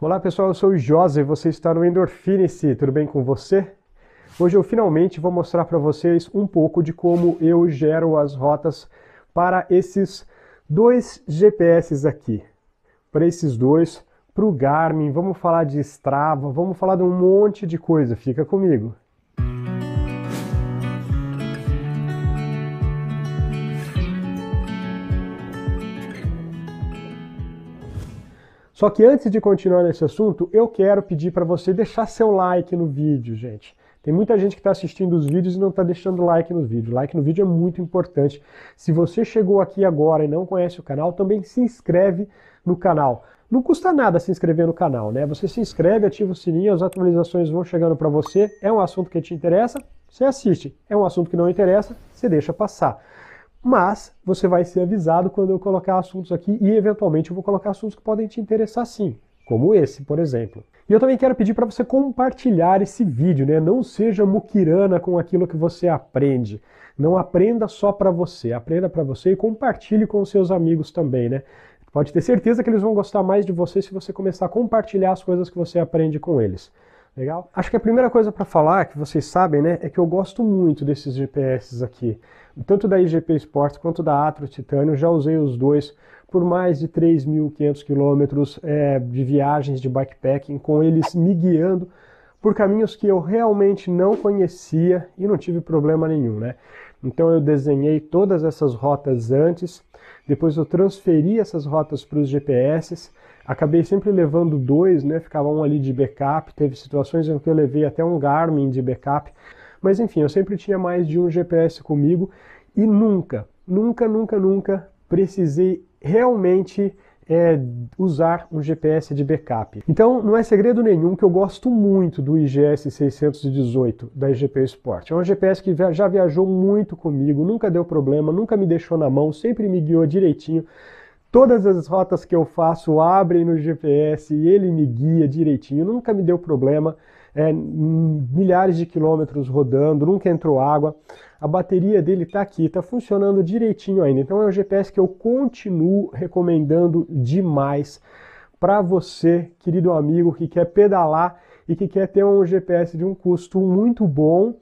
Olá pessoal, eu sou o José, você está no Endorfine-se, tudo bem com você? Hoje eu finalmente vou mostrar para vocês um pouco de como eu gero as rotas para esses dois GPS aqui. Para esses dois, para o Garmin, vamos falar de Strava, vamos falar de um monte de coisa, fica comigo. Só que antes de continuar nesse assunto, eu quero pedir para você deixar seu like no vídeo, gente. Tem muita gente que está assistindo os vídeos e não está deixando like no vídeo. Like no vídeo é muito importante. Se você chegou aqui agora e não conhece o canal, também se inscreve no canal. Não custa nada se inscrever no canal, né? Você se inscreve, ativa o sininho, as atualizações vão chegando para você. É um assunto que te interessa, você assiste. É um assunto que não interessa, você deixa passar mas você vai ser avisado quando eu colocar assuntos aqui e eventualmente eu vou colocar assuntos que podem te interessar sim, como esse, por exemplo. E eu também quero pedir para você compartilhar esse vídeo, né? Não seja muquirana com aquilo que você aprende. Não aprenda só para você, aprenda para você e compartilhe com os seus amigos também, né? Pode ter certeza que eles vão gostar mais de você se você começar a compartilhar as coisas que você aprende com eles. Legal? Acho que a primeira coisa para falar, que vocês sabem, né, é que eu gosto muito desses GPS aqui. Tanto da IGP Sports quanto da Atro Titânio, já usei os dois por mais de 3.500 quilômetros é, de viagens de bikepacking, com eles me guiando por caminhos que eu realmente não conhecia e não tive problema nenhum, né? Então eu desenhei todas essas rotas antes, depois eu transferi essas rotas para os GPS, Acabei sempre levando dois, né? Ficava um ali de backup. Teve situações em que eu levei até um Garmin de backup. Mas enfim, eu sempre tinha mais de um GPS comigo e nunca, nunca, nunca, nunca precisei realmente é, usar um GPS de backup. Então não é segredo nenhum que eu gosto muito do IGS 618 da IGP Sport. É um GPS que já viajou muito comigo, nunca deu problema, nunca me deixou na mão, sempre me guiou direitinho. Todas as rotas que eu faço abrem no GPS e ele me guia direitinho, nunca me deu problema. É, milhares de quilômetros rodando, nunca entrou água. A bateria dele está aqui, está funcionando direitinho ainda. Então é um GPS que eu continuo recomendando demais para você, querido amigo, que quer pedalar e que quer ter um GPS de um custo muito bom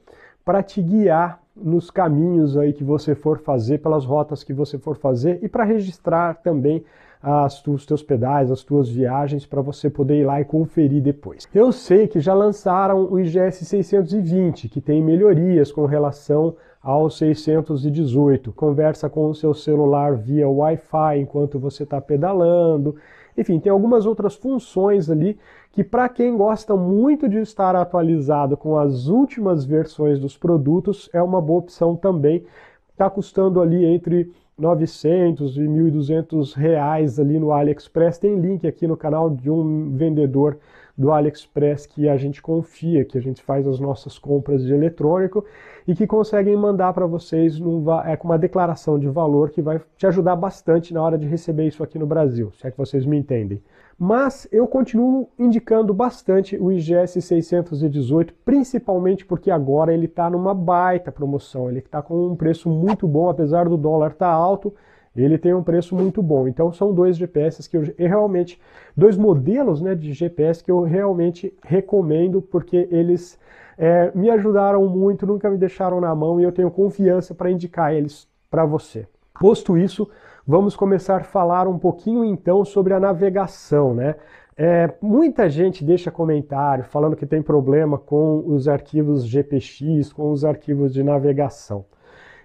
para te guiar nos caminhos aí que você for fazer, pelas rotas que você for fazer e para registrar também as, os teus pedais, as tuas viagens para você poder ir lá e conferir depois. Eu sei que já lançaram o IGS 620, que tem melhorias com relação ao 618. Conversa com o seu celular via Wi-Fi enquanto você está pedalando. Enfim, tem algumas outras funções ali que para quem gosta muito de estar atualizado com as últimas versões dos produtos, é uma boa opção também. Está custando ali entre 900 e 1.200 reais ali no AliExpress. Tem link aqui no canal de um vendedor do AliExpress que a gente confia, que a gente faz as nossas compras de eletrônico e que conseguem mandar para vocês num, é, com uma declaração de valor que vai te ajudar bastante na hora de receber isso aqui no Brasil, se é que vocês me entendem. Mas eu continuo indicando bastante o IGS 618, principalmente porque agora ele está numa baita promoção, ele está com um preço muito bom, apesar do dólar estar tá alto, ele tem um preço muito bom. Então são dois GPS que eu realmente, dois modelos né, de GPS que eu realmente recomendo, porque eles é, me ajudaram muito, nunca me deixaram na mão e eu tenho confiança para indicar eles para você. Posto isso, vamos começar a falar um pouquinho então sobre a navegação, né? É, muita gente deixa comentário falando que tem problema com os arquivos GPX, com os arquivos de navegação.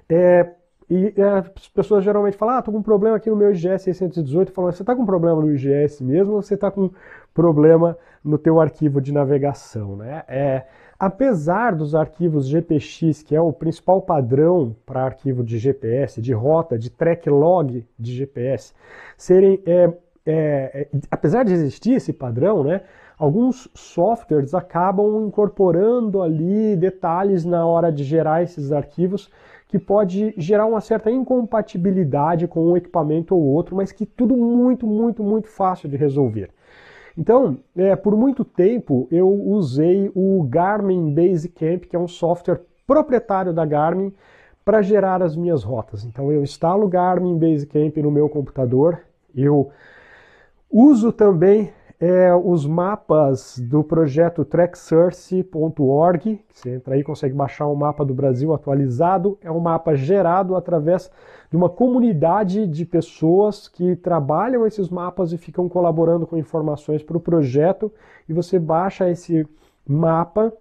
É, e é, as pessoas geralmente falam, ah, tô com um problema aqui no meu IGS 618, falam, você está com problema no IGS mesmo ou você está com problema no teu arquivo de navegação, né? É, apesar dos arquivos GPX, que é o principal padrão para arquivo de GPS, de rota, de track log de GPS, serem, é, é, é, apesar de existir esse padrão, né, alguns softwares acabam incorporando ali detalhes na hora de gerar esses arquivos que pode gerar uma certa incompatibilidade com um equipamento ou outro, mas que tudo muito, muito, muito fácil de resolver. Então, é, por muito tempo eu usei o Garmin Basecamp, que é um software proprietário da Garmin, para gerar as minhas rotas. Então eu instalo o Garmin Basecamp no meu computador, eu uso também é os mapas do projeto tracksource.org. Você entra aí consegue baixar um mapa do Brasil atualizado. É um mapa gerado através de uma comunidade de pessoas que trabalham esses mapas e ficam colaborando com informações para o projeto. E você baixa esse mapa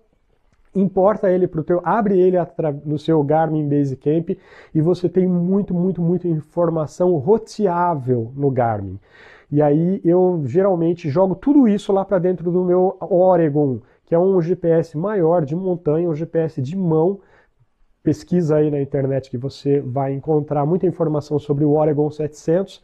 importa ele para o teu, abre ele no seu Garmin Basecamp e você tem muito, muito, muito informação roteável no Garmin. E aí eu geralmente jogo tudo isso lá para dentro do meu Oregon, que é um GPS maior de montanha, um GPS de mão. Pesquisa aí na internet que você vai encontrar muita informação sobre o Oregon 700.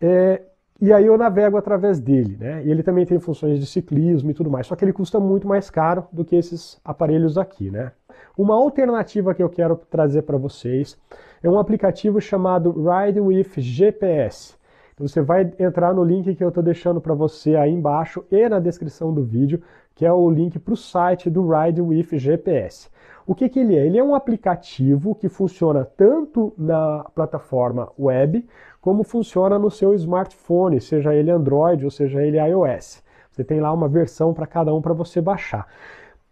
É, e aí eu navego através dele, né? E ele também tem funções de ciclismo e tudo mais, só que ele custa muito mais caro do que esses aparelhos aqui, né? Uma alternativa que eu quero trazer para vocês é um aplicativo chamado Ride with GPS. Você vai entrar no link que eu estou deixando para você aí embaixo e na descrição do vídeo, que é o link para o site do Ride with GPS. O que, que ele é? Ele é um aplicativo que funciona tanto na plataforma web, como funciona no seu smartphone, seja ele Android ou seja ele iOS. Você tem lá uma versão para cada um para você baixar.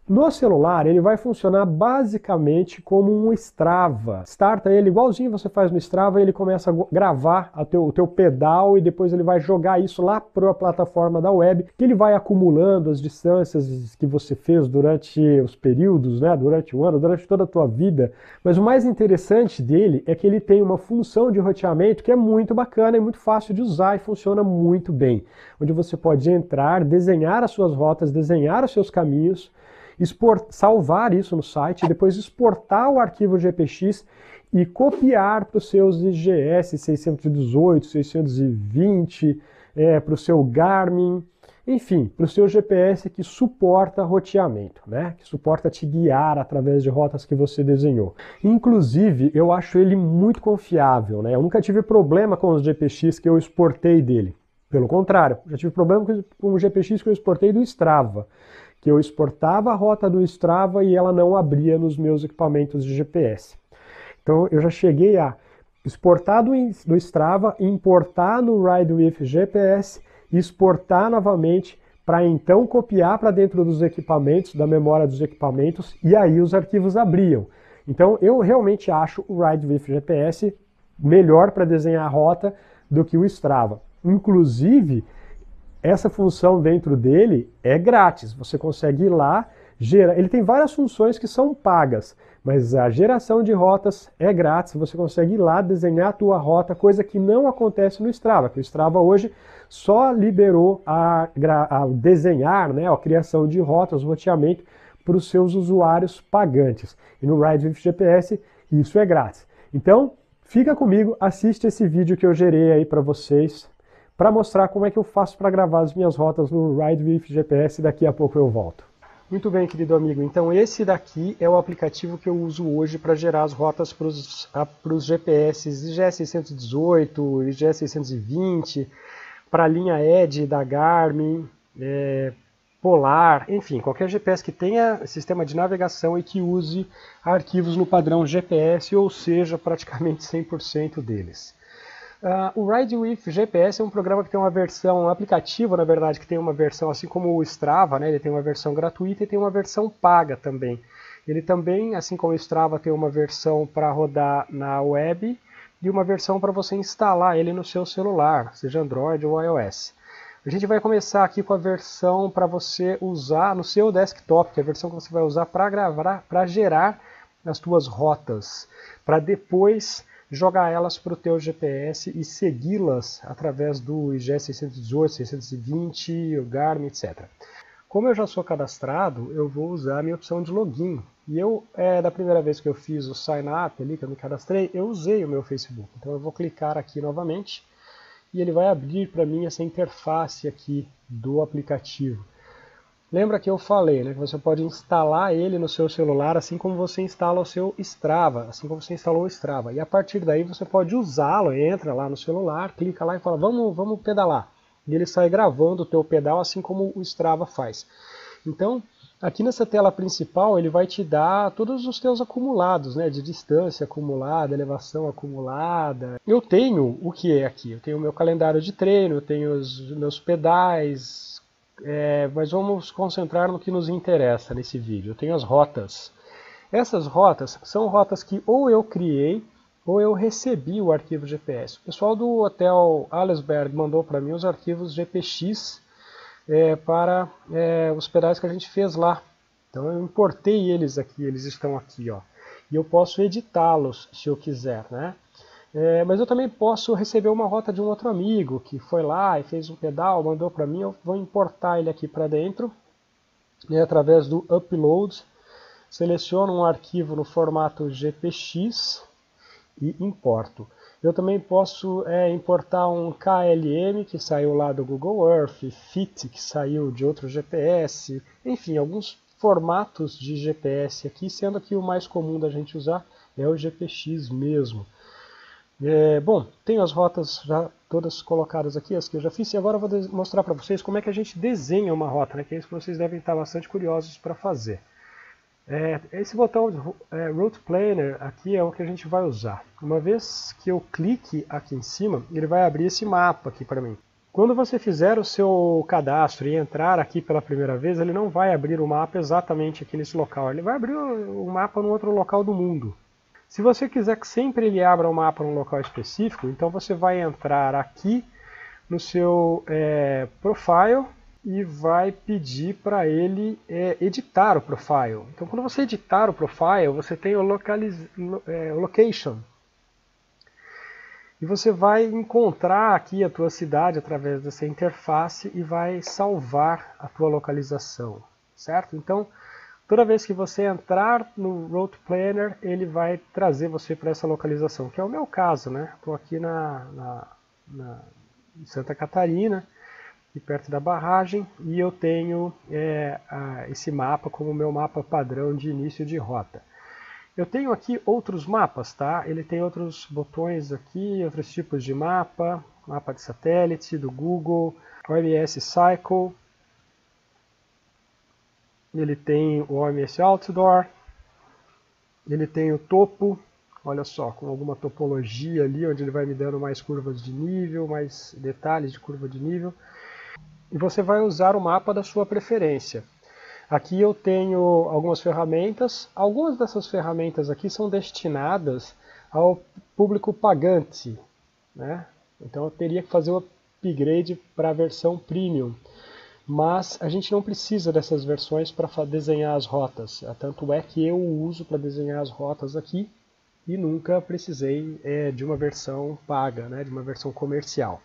No celular, ele vai funcionar basicamente como um Strava. Starta ele igualzinho você faz no Strava, ele começa a gravar a teu, o teu pedal e depois ele vai jogar isso lá para a plataforma da web, que ele vai acumulando as distâncias que você fez durante os períodos, né, durante o ano, durante toda a tua vida. Mas o mais interessante dele é que ele tem uma função de roteamento que é muito bacana e muito fácil de usar e funciona muito bem, onde você pode entrar, desenhar as suas rotas, desenhar os seus caminhos, export, salvar isso no site, depois exportar o arquivo GPX e copiar para os seus IGS 618, 620, é, para o seu Garmin, enfim, para o seu GPS que suporta roteamento, né? que suporta te guiar através de rotas que você desenhou. Inclusive, eu acho ele muito confiável. Né? Eu nunca tive problema com os GPX que eu exportei dele. Pelo contrário, já tive problema com o GPX que eu exportei do Strava que eu exportava a rota do Strava e ela não abria nos meus equipamentos de GPS. Então eu já cheguei a exportar do, do Strava, importar no Ride with GPS, exportar novamente para então copiar para dentro dos equipamentos, da memória dos equipamentos, e aí os arquivos abriam. Então eu realmente acho o Ride with GPS melhor para desenhar a rota do que o Strava. Inclusive, essa função dentro dele é grátis. Você consegue ir lá, gerar. Ele tem várias funções que são pagas, mas a geração de rotas é grátis. Você consegue ir lá desenhar a tua rota, coisa que não acontece no Strava. Que o Strava hoje só liberou a, a desenhar, né, a criação de rotas, o roteamento para os seus usuários pagantes. E no Ride with GPS isso é grátis. Então, fica comigo, assiste esse vídeo que eu gerei aí para vocês para mostrar como é que eu faço para gravar as minhas rotas no Ride with GPS. Daqui a pouco eu volto. Muito bem, querido amigo. Então esse daqui é o aplicativo que eu uso hoje para gerar as rotas para os GPS IGS-618, IGS-620, para a linha ED da Garmin, é, Polar, enfim, qualquer GPS que tenha sistema de navegação e que use arquivos no padrão GPS, ou seja, praticamente 100% deles. Uh, o Ride with GPS é um programa que tem uma versão, um aplicativo, na verdade, que tem uma versão, assim como o Strava, né, ele tem uma versão gratuita e tem uma versão paga também. Ele também, assim como o Strava, tem uma versão para rodar na web e uma versão para você instalar ele no seu celular, seja Android ou iOS. A gente vai começar aqui com a versão para você usar no seu desktop, que é a versão que você vai usar para gravar, para gerar as suas rotas, para depois jogar elas para o teu GPS e segui-las através do IG 618, 620, o Garmin, etc. Como eu já sou cadastrado, eu vou usar a minha opção de login. E eu, é, da primeira vez que eu fiz o sign up ali, que eu me cadastrei, eu usei o meu Facebook. Então eu vou clicar aqui novamente e ele vai abrir para mim essa interface aqui do aplicativo. Lembra que eu falei né, que você pode instalar ele no seu celular, assim como você instala o seu Strava, assim como você instalou o Strava. E a partir daí você pode usá-lo, entra lá no celular, clica lá e fala, vamos, vamos pedalar. E ele sai gravando o teu pedal, assim como o Strava faz. Então, aqui nessa tela principal, ele vai te dar todos os teus acumulados, né, de distância acumulada, elevação acumulada. Eu tenho o que é aqui? Eu tenho o meu calendário de treino, eu tenho os meus pedais, é, mas vamos concentrar no que nos interessa nesse vídeo. Eu tenho as rotas. Essas rotas são rotas que ou eu criei ou eu recebi o arquivo GPS. O pessoal do hotel Allesberg mandou para mim os arquivos GPX é, para é, os pedais que a gente fez lá. Então eu importei eles aqui, eles estão aqui, ó. E eu posso editá-los se eu quiser, né? É, mas eu também posso receber uma rota de um outro amigo que foi lá e fez um pedal, mandou para mim, eu vou importar ele aqui para dentro, e através do upload, seleciono um arquivo no formato GPX e importo. Eu também posso é, importar um KLM que saiu lá do Google Earth, FIT que saiu de outro GPS, enfim, alguns formatos de GPS aqui, sendo que o mais comum da gente usar é o GPX mesmo. É, bom, tenho as rotas já todas colocadas aqui, as que eu já fiz, e agora eu vou mostrar para vocês como é que a gente desenha uma rota, né, que é isso que vocês devem estar bastante curiosos para fazer. É, esse botão é, Route Planner aqui é o que a gente vai usar. Uma vez que eu clique aqui em cima, ele vai abrir esse mapa aqui para mim. Quando você fizer o seu cadastro e entrar aqui pela primeira vez, ele não vai abrir o mapa exatamente aqui nesse local, ele vai abrir o mapa no outro local do mundo. Se você quiser que sempre ele abra o mapa num local específico, então você vai entrar aqui no seu é, profile e vai pedir para ele é, editar o profile. Então, quando você editar o profile, você tem o, localiz... é, location. E você vai encontrar aqui a tua cidade através dessa interface e vai salvar a tua localização, certo? Então, toda vez que você entrar no Route Planner, ele vai trazer você para essa localização, que é o meu caso, né? Estou aqui na, na, na, Santa Catarina, perto da barragem, e eu tenho é, a, esse mapa como meu mapa padrão de início de rota. Eu tenho aqui outros mapas, tá? Ele tem outros botões aqui, outros tipos de mapa, mapa de satélite do Google, OMS Cycle, ele tem o OMS Outdoor, ele tem o topo, olha só, com alguma topologia ali, onde ele vai me dando mais curvas de nível, mais detalhes de curva de nível. E você vai usar o mapa da sua preferência. Aqui eu tenho algumas ferramentas, algumas dessas ferramentas aqui são destinadas ao público pagante, né? então eu teria que fazer o upgrade para a versão premium, mas a gente não precisa dessas versões para desenhar as rotas, tanto é que eu uso para desenhar as rotas aqui e nunca precisei é, de uma versão paga, né, de uma versão comercial.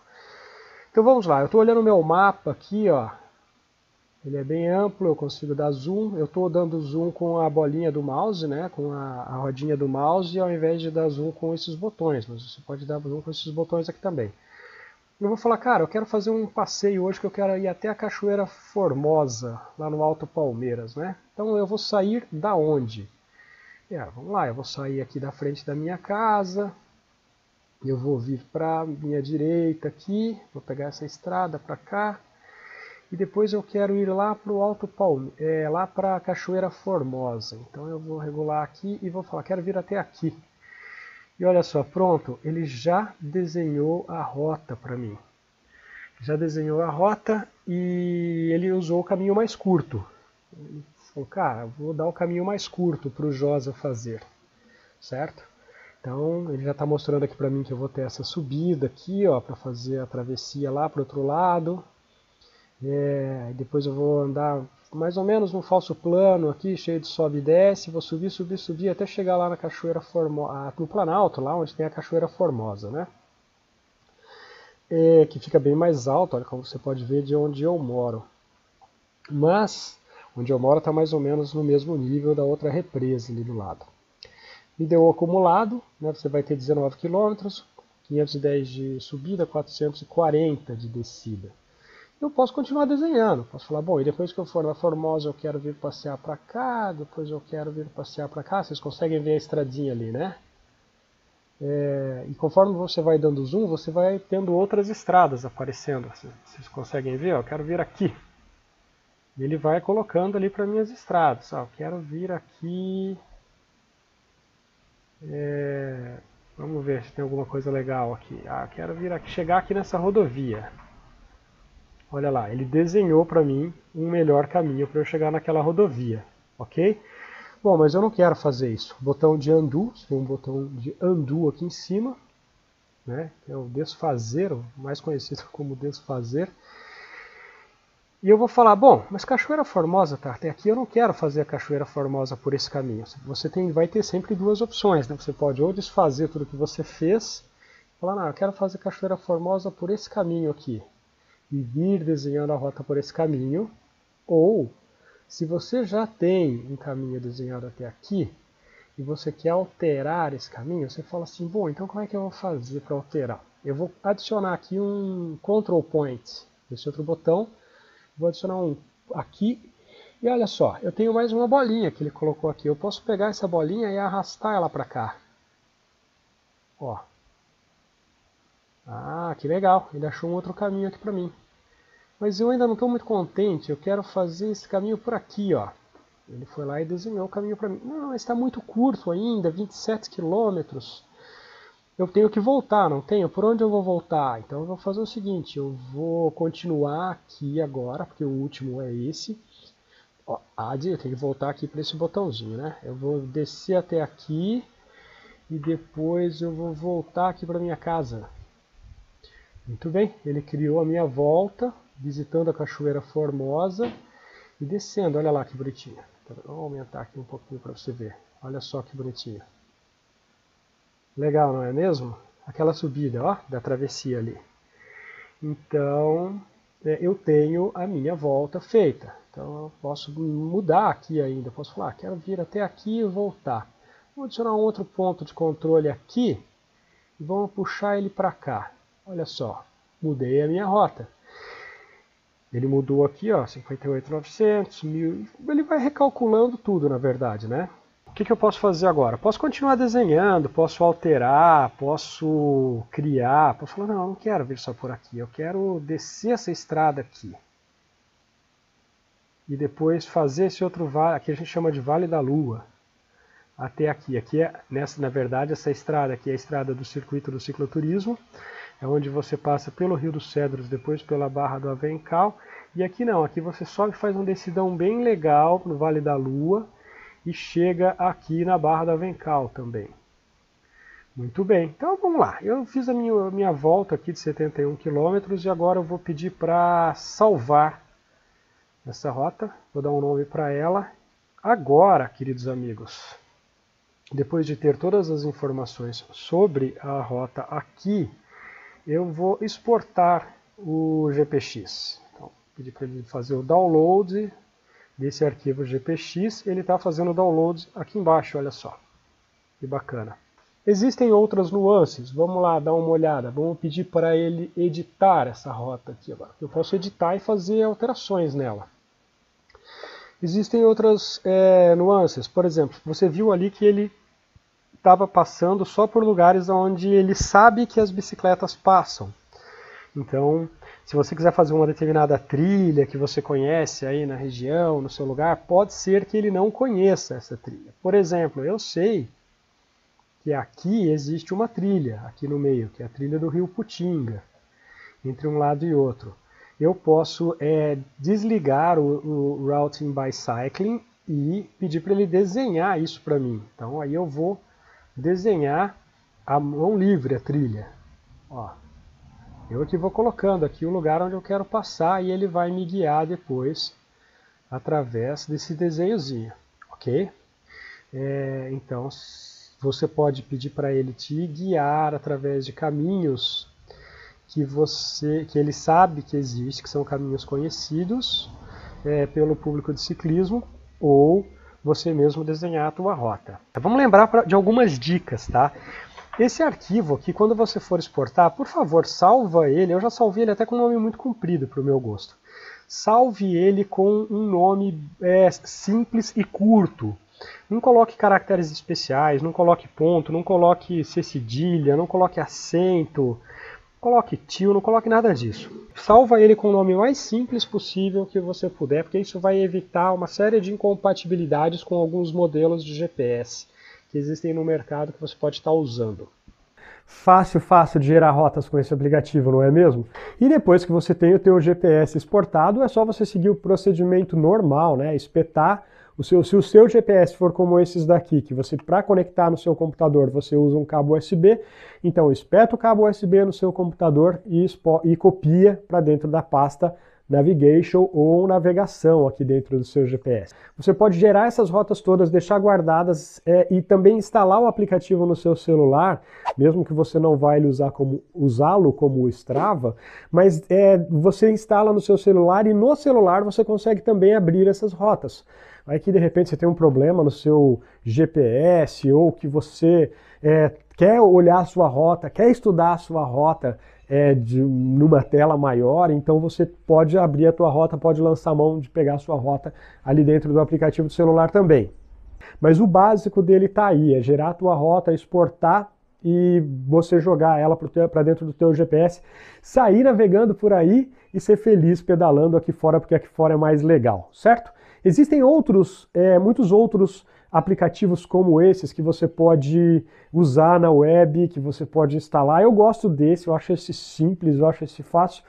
Então vamos lá, eu estou olhando o meu mapa aqui, ó. Ele é bem amplo, eu consigo dar zoom. Eu estou dando zoom com a bolinha do mouse, né? com a, a, rodinha do mouse, ao invés de dar zoom com esses botões. Mas você pode dar zoom com esses botões aqui também. Eu vou falar, cara, eu quero fazer um passeio hoje que eu quero ir até a Cachoeira Formosa, lá no Alto Palmeiras, né? Então eu vou sair da onde? É, vamos lá, eu vou sair aqui da frente da minha casa, eu vou vir para minha direita aqui, vou pegar essa estrada para cá, e depois eu quero ir lá para o Alto Palme, é, lá para a Cachoeira Formosa. Então eu vou regular aqui e vou falar, quero vir até aqui. E olha só, pronto, ele já desenhou a rota para mim. Já desenhou a rota e ele usou o caminho mais curto. Ele falou, cara, vou dar o caminho mais curto para o Josa fazer, certo? Então ele já está mostrando aqui para mim que eu vou ter essa subida aqui, ó, para fazer a travessia lá para o outro lado. É, depois eu vou andar mais ou menos no falso plano aqui, cheio de sobe e desce, vou subir, subir, subir até chegar lá na Cachoeira Formosa, no Planalto, lá onde tem a Cachoeira Formosa, né? É, que fica bem mais alto, olha como você pode ver de onde eu moro. Mas onde eu moro está mais ou menos no mesmo nível da outra represa ali do lado. Me deu o acumulado, né, você vai ter 19 km, 510 de subida, 440 de descida. Eu posso continuar desenhando, posso falar, bom, e depois que eu for na Formosa eu quero vir passear para cá, depois eu quero vir passear para cá, vocês conseguem ver a estradinha ali, né? É, e conforme você vai dando zoom, você vai tendo outras estradas aparecendo. Vocês conseguem ver? Eu quero vir aqui. Ele vai colocando ali para minhas estradas. Ó, eu quero vir aqui é, vamos ver se tem alguma coisa legal aqui. Ah, quero vir aqui, chegar aqui nessa rodovia. Olha lá, ele desenhou para mim um melhor caminho para eu chegar naquela rodovia, ok? Bom, mas eu não quero fazer isso. Botão de undo, tem um botão de undo aqui em cima, né? É o desfazer, mais conhecido como desfazer. E eu vou falar, bom, mas Cachoeira Formosa tá até aqui, eu não quero fazer a Cachoeira Formosa por esse caminho. Você tem, vai ter sempre duas opções, né? Você pode ou desfazer tudo que você fez, falar, não, eu quero fazer Cachoeira Formosa por esse caminho aqui, e vir desenhando a rota por esse caminho, ou, se você já tem um caminho desenhado até aqui, e você quer alterar esse caminho, você fala assim, bom, então como é que eu vou fazer para alterar? Eu vou adicionar aqui um control point, esse outro botão, Vou adicionar um aqui. E olha só, eu tenho mais uma bolinha que ele colocou aqui. Eu posso pegar essa bolinha e arrastar ela para cá. Ó. Ah, que legal. Ele achou um outro caminho aqui para mim. Mas eu ainda não estou muito contente. Eu quero fazer esse caminho por aqui, ó. Ele foi lá e desenhou o caminho para mim. Não, está muito curto ainda, 27 quilômetros eu tenho que voltar, não tenho? Por onde eu vou voltar? Então eu vou fazer o seguinte, eu vou continuar aqui agora, porque o último é esse. Ó, AD, eu tenho que voltar aqui para esse botãozinho, né? Eu vou descer até aqui e depois eu vou voltar aqui para minha casa. Muito bem, ele criou a minha volta, visitando a Cachoeira Formosa e descendo. Olha lá que bonitinho. Vou aumentar aqui um pouquinho para você ver. Olha só que bonitinho. Legal, não é mesmo? Aquela subida, ó, da travessia ali. Então, é, eu tenho a minha volta feita. Então, eu posso mudar aqui ainda. Posso falar, ah, quero vir até aqui e voltar. Vou adicionar um outro ponto de controle aqui e vamos puxar ele para cá. Olha só, mudei a minha rota. Ele mudou aqui, ó, 58.900, 1000. Ele vai recalculando tudo, na verdade, né? O que, que eu posso fazer agora? Posso continuar desenhando, posso alterar, posso criar, posso falar, não, eu não quero vir só por aqui, eu quero descer essa estrada aqui. E depois fazer esse outro vale, aqui a gente chama de Vale da Lua, até aqui. Aqui é, nessa, na verdade, essa estrada aqui é a estrada do circuito do cicloturismo, é onde você passa pelo Rio dos Cedros, depois pela Barra do Avencal, e aqui não, aqui você sobe e faz um decidão bem legal no Vale da Lua, e chega aqui na Barra da Vencal também. Muito bem, então vamos lá. Eu fiz a minha, minha volta aqui de 71 km e agora eu vou pedir para salvar essa rota. Vou dar um nome para ela. Agora, queridos amigos, depois de ter todas as informações sobre a rota aqui, eu vou exportar o GPX. Então, pedir para ele fazer o download desse arquivo GPX, ele está fazendo download aqui embaixo, olha só. Que bacana. Existem outras nuances, vamos lá dar uma olhada, vamos pedir para ele editar essa rota aqui agora. Eu posso editar e fazer alterações nela. Existem outras é, nuances, por exemplo, você viu ali que ele estava passando só por lugares onde ele sabe que as bicicletas passam. Então, se você quiser fazer uma determinada trilha que você conhece aí na região, no seu lugar, pode ser que ele não conheça essa trilha. Por exemplo, eu sei que aqui existe uma trilha, aqui no meio, que é a trilha do rio Putinga, entre um lado e outro. Eu posso é, desligar o, o Routing by Cycling e pedir para ele desenhar isso para mim. Então aí eu vou desenhar a mão livre a trilha. Ó, eu aqui vou colocando aqui o lugar onde eu quero passar e ele vai me guiar depois através desse desenhozinho, ok? É, então você pode pedir para ele te guiar através de caminhos que você, que ele sabe que existe, que são caminhos conhecidos é, pelo público de ciclismo, ou você mesmo desenhar a tua rota. Vamos lembrar de algumas dicas, tá? Esse arquivo aqui, quando você for exportar, por favor, salva ele. Eu já salvei ele até com um nome muito comprido para o meu gosto. Salve ele com um nome é, simples e curto. Não coloque caracteres especiais, não coloque ponto, não coloque cedilha, não coloque acento, coloque tio, não coloque nada disso. Salva ele com o nome mais simples possível que você puder, porque isso vai evitar uma série de incompatibilidades com alguns modelos de GPS que existem no mercado que você pode estar usando. Fácil, fácil de gerar rotas com esse aplicativo, não é mesmo? E depois que você tem o teu GPS exportado, é só você seguir o procedimento normal, né? Espetar o seu, se o seu GPS for como esses daqui, que você para conectar no seu computador você usa um cabo USB, então espeta o cabo USB no seu computador e, e copia para dentro da pasta navigation ou navegação aqui dentro do seu GPS. Você pode gerar essas rotas todas, deixar guardadas é, e também instalar o aplicativo no seu celular, mesmo que você não vai usar como usá-lo como o Strava, mas é, você instala no seu celular e no celular você consegue também abrir essas rotas. Aí que de repente você tem um problema no seu GPS ou que você é, quer olhar a sua rota, quer estudar a sua rota é, de, numa tela maior, então você pode abrir a tua rota, pode lançar mão de pegar a sua rota ali dentro do aplicativo do celular também. Mas o básico dele está aí, é gerar a tua rota, exportar e você jogar ela para dentro do teu GPS, sair navegando por aí e ser feliz pedalando aqui fora, porque aqui fora é mais legal, certo? Existem outros, é, muitos outros aplicativos como esses que você pode usar na web, que você pode instalar. Eu gosto desse, eu acho esse simples, eu acho esse fácil.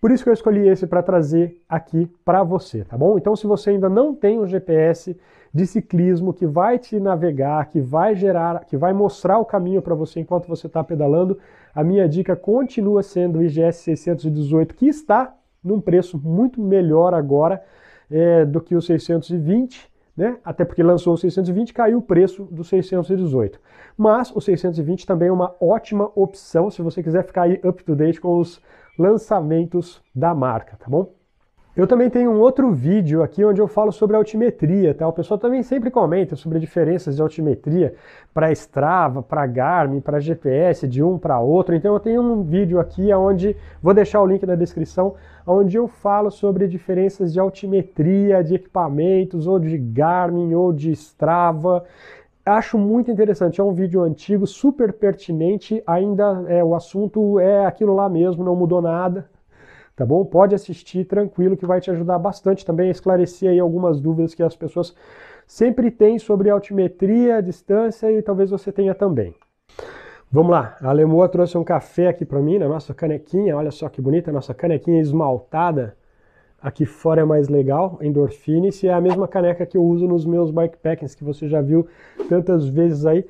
Por isso que eu escolhi esse para trazer aqui para você, tá bom? Então, se você ainda não tem um GPS de ciclismo que vai te navegar, que vai gerar, que vai mostrar o caminho para você enquanto você está pedalando, a minha dica continua sendo o IGS 618, que está num preço muito melhor agora é, do que o 620 né? Até porque lançou o 620, caiu o preço do 618. Mas o 620 também é uma ótima opção se você quiser ficar aí up to date com os lançamentos da marca, tá bom? Eu também tenho um outro vídeo aqui onde eu falo sobre altimetria, tá? O pessoal também sempre comenta sobre diferenças de altimetria para Strava, para Garmin, para GPS, de um para outro. Então eu tenho um vídeo aqui onde vou deixar o link na descrição, onde eu falo sobre diferenças de altimetria de equipamentos, ou de Garmin, ou de Strava. Acho muito interessante, é um vídeo antigo, super pertinente, ainda é, o assunto é aquilo lá mesmo, não mudou nada, tá bom? Pode assistir tranquilo que vai te ajudar bastante também a esclarecer aí algumas dúvidas que as pessoas sempre têm sobre altimetria, distância e talvez você tenha também. Vamos lá, a Lemoa trouxe um café aqui para mim, na nossa canequinha, olha só que bonita, nossa canequinha esmaltada. Aqui fora é mais legal, Endorfine-se, é a mesma caneca que eu uso nos meus bikepackings, que você já viu tantas vezes aí,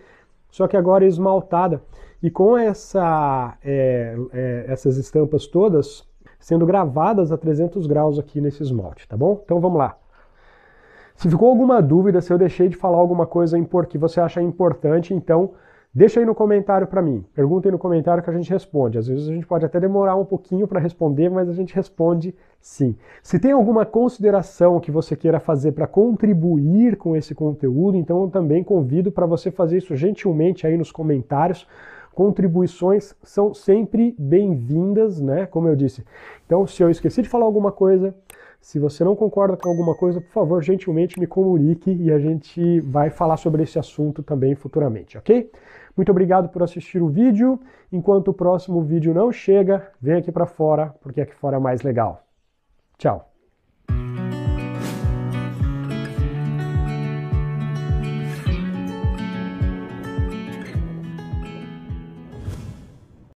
só que agora esmaltada. E com essa, é, é, essas estampas todas, sendo gravadas a 300 graus aqui nesse esmalte, tá bom? Então vamos lá. Se ficou alguma dúvida, se eu deixei de falar alguma coisa que você acha importante, então deixa aí no comentário para mim. Pergunta aí no comentário que a gente responde. Às vezes a gente pode até demorar um pouquinho para responder, mas a gente responde sim. Se tem alguma consideração que você queira fazer para contribuir com esse conteúdo, então eu também convido para você fazer isso gentilmente aí nos comentários contribuições são sempre bem-vindas, né? Como eu disse. Então, se eu esqueci de falar alguma coisa, se você não concorda com alguma coisa, por favor, gentilmente me comunique e a gente vai falar sobre esse assunto também futuramente, ok? Muito obrigado por assistir o vídeo. Enquanto o próximo vídeo não chega, vem aqui para fora, porque aqui fora é mais legal. Tchau!